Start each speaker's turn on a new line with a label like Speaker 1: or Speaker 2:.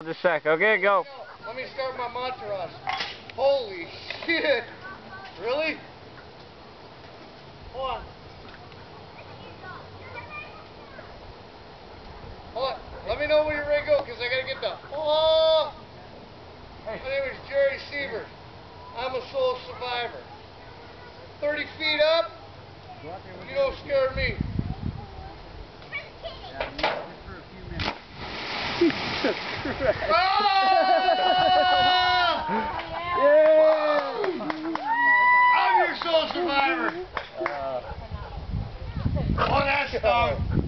Speaker 1: Just a sec. Okay, go.
Speaker 2: Let me start my montage. Holy shit! Really? Hold on. Hold on. Let me know when you're ready to go, because I got to get the... Oh! Hey. My name is Jerry Sievers. I'm a soul survivor. 30 feet up, you don't scare me.
Speaker 1: oh! Yeah.
Speaker 2: I'm your sole survivor. Uh, One ass